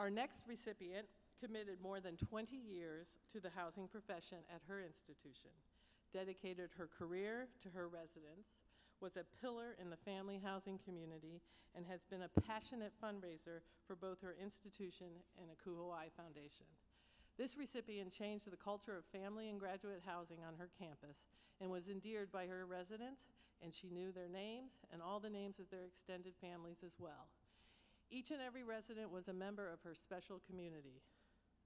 Our next recipient committed more than 20 years to the housing profession at her institution, dedicated her career to her residents, was a pillar in the family housing community, and has been a passionate fundraiser for both her institution and ACUHO-I Foundation. This recipient changed the culture of family and graduate housing on her campus and was endeared by her residents, and she knew their names and all the names of their extended families as well. Each and every resident was a member of her special community.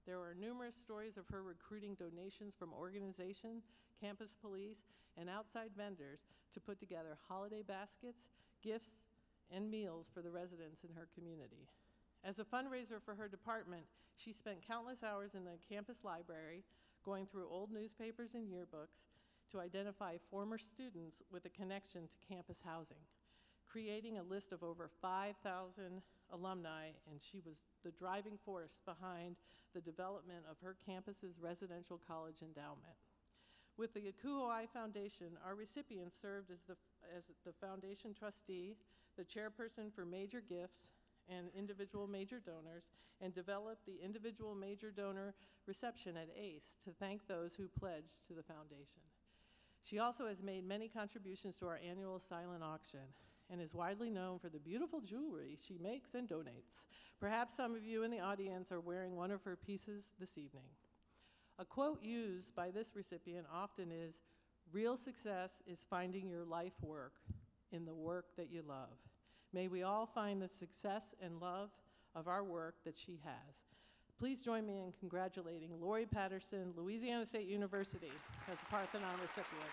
There are numerous stories of her recruiting donations from organizations, campus police, and outside vendors to put together holiday baskets, gifts, and meals for the residents in her community. As a fundraiser for her department, she spent countless hours in the campus library going through old newspapers and yearbooks to identify former students with a connection to campus housing creating a list of over 5,000 alumni, and she was the driving force behind the development of her campus's residential college endowment. With the ACUHO-I Foundation, our recipient served as the, as the foundation trustee, the chairperson for major gifts, and individual major donors, and developed the individual major donor reception at ACE to thank those who pledged to the foundation. She also has made many contributions to our annual silent auction and is widely known for the beautiful jewelry she makes and donates. Perhaps some of you in the audience are wearing one of her pieces this evening. A quote used by this recipient often is Real success is finding your life work in the work that you love. May we all find the success and love of our work that she has. Please join me in congratulating Lori Patterson, Louisiana State University, as a Parthenon recipient.